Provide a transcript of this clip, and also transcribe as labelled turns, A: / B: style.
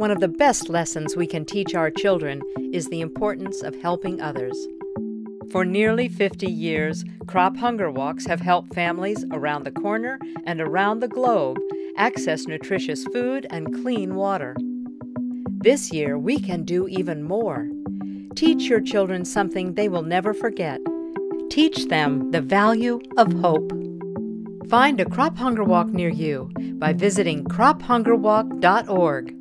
A: One of the best lessons we can teach our children is the importance of helping others. For nearly 50 years, Crop Hunger Walks have helped families around the corner and around the globe access nutritious food and clean water. This year, we can do even more. Teach your children something they will never forget. Teach them the value of hope. Find a Crop Hunger Walk near you by visiting crophungerwalk.org.